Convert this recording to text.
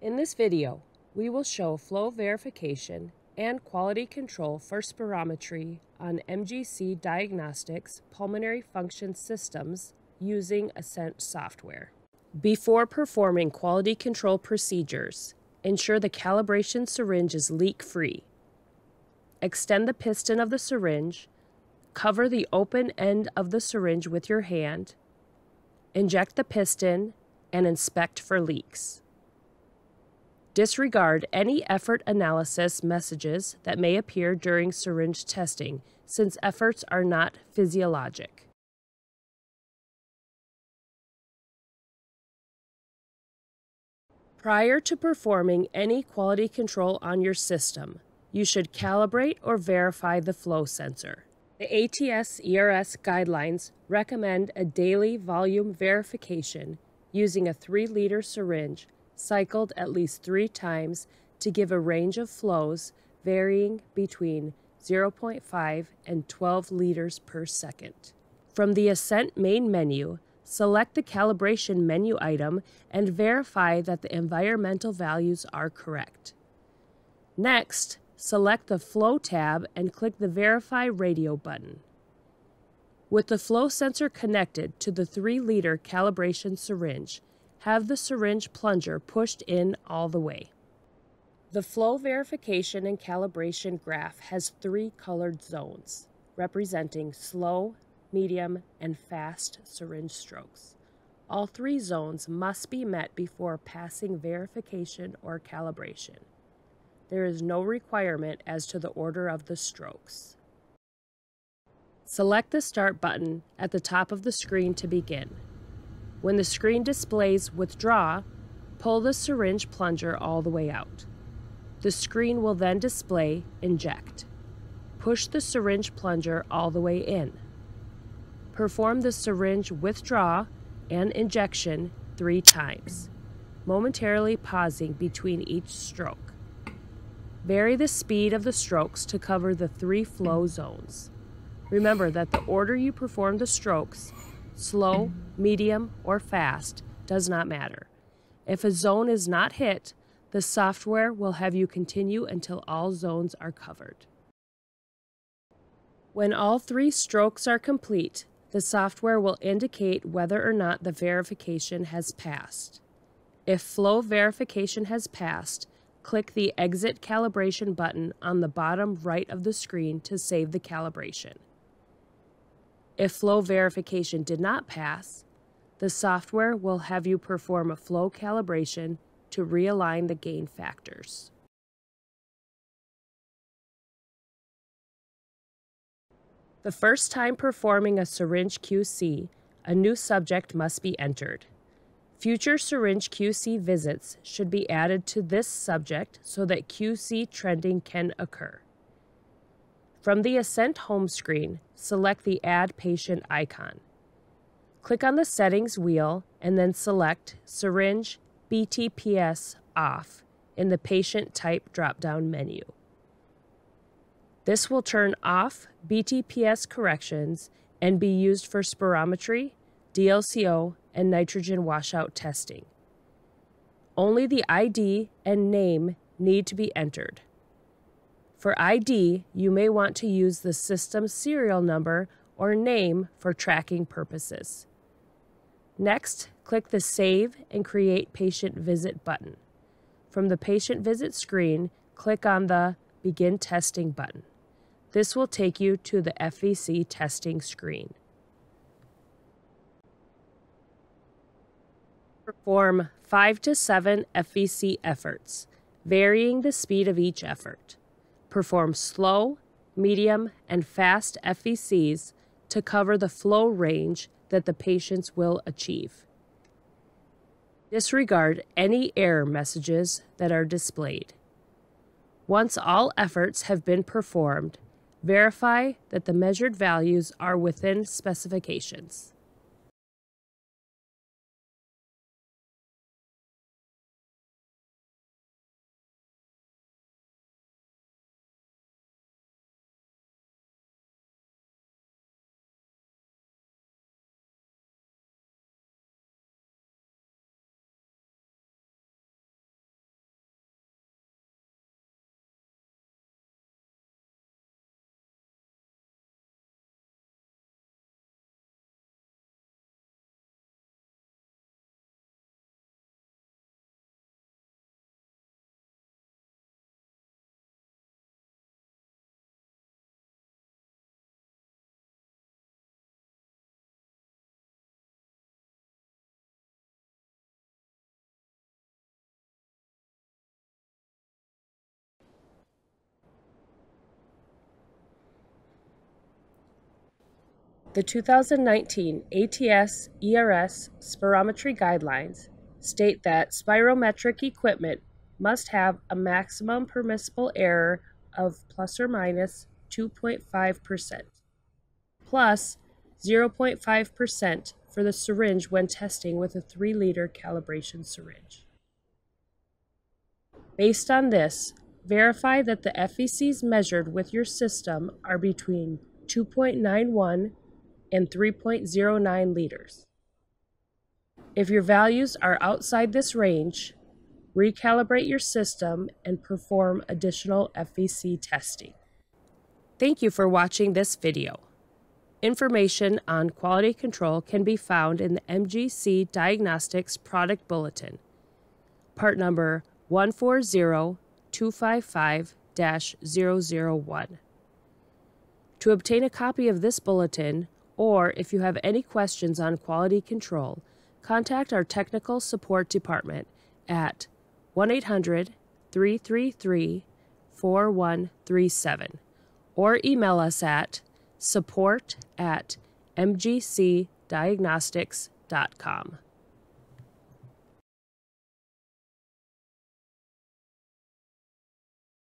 In this video, we will show flow verification and quality control for spirometry on MGC Diagnostics pulmonary function systems using Ascent software. Before performing quality control procedures, ensure the calibration syringe is leak-free. Extend the piston of the syringe, cover the open end of the syringe with your hand, inject the piston, and inspect for leaks. Disregard any effort analysis messages that may appear during syringe testing since efforts are not physiologic. Prior to performing any quality control on your system, you should calibrate or verify the flow sensor. The ATS ERS guidelines recommend a daily volume verification using a 3 liter syringe cycled at least three times to give a range of flows varying between 0.5 and 12 liters per second. From the Ascent main menu, select the calibration menu item and verify that the environmental values are correct. Next, select the Flow tab and click the Verify Radio button. With the flow sensor connected to the 3 liter calibration syringe, have the syringe plunger pushed in all the way. The flow verification and calibration graph has three colored zones, representing slow, medium, and fast syringe strokes. All three zones must be met before passing verification or calibration. There is no requirement as to the order of the strokes. Select the Start button at the top of the screen to begin. When the screen displays Withdraw, pull the syringe plunger all the way out. The screen will then display Inject. Push the syringe plunger all the way in. Perform the syringe withdraw and injection three times, momentarily pausing between each stroke. Vary the speed of the strokes to cover the three flow zones. Remember that the order you perform the strokes slow, medium, or fast does not matter. If a zone is not hit, the software will have you continue until all zones are covered. When all three strokes are complete, the software will indicate whether or not the verification has passed. If flow verification has passed, click the Exit Calibration button on the bottom right of the screen to save the calibration. If flow verification did not pass, the software will have you perform a flow calibration to realign the gain factors. The first time performing a syringe QC, a new subject must be entered. Future syringe QC visits should be added to this subject so that QC trending can occur. From the Ascent home screen, select the Add Patient icon. Click on the Settings wheel and then select Syringe BTPS Off in the Patient Type drop-down menu. This will turn off BTPS corrections and be used for spirometry, DLCO, and nitrogen washout testing. Only the ID and name need to be entered. For ID, you may want to use the system serial number or name for tracking purposes. Next, click the Save and Create Patient Visit button. From the Patient Visit screen, click on the Begin Testing button. This will take you to the FVC testing screen. Perform 5 to 7 FVC efforts, varying the speed of each effort perform slow, medium, and fast FVCs to cover the flow range that the patients will achieve. Disregard any error messages that are displayed. Once all efforts have been performed, verify that the measured values are within specifications. The 2019 ATS ERS spirometry guidelines state that spirometric equipment must have a maximum permissible error of plus or minus 2.5%, plus 0.5% for the syringe when testing with a 3 liter calibration syringe. Based on this, verify that the FVCs measured with your system are between 2.91 and 3.09 liters. If your values are outside this range, recalibrate your system and perform additional FVC testing. Thank you for watching this video. Information on quality control can be found in the MGC Diagnostics Product Bulletin, part number 140255 001. To obtain a copy of this bulletin, or if you have any questions on quality control, contact our technical support department at 1 800 333 4137 or email us at support at mgcdiagnostics.com.